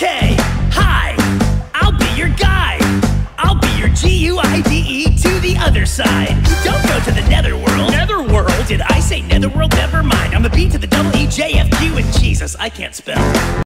Okay, hi, I'll be your guide. I'll be your G U I D E to the other side. Don't go to the netherworld. Netherworld? Did I say netherworld? Never mind. I'm the beat to the double E J F Q and Jesus, I can't spell.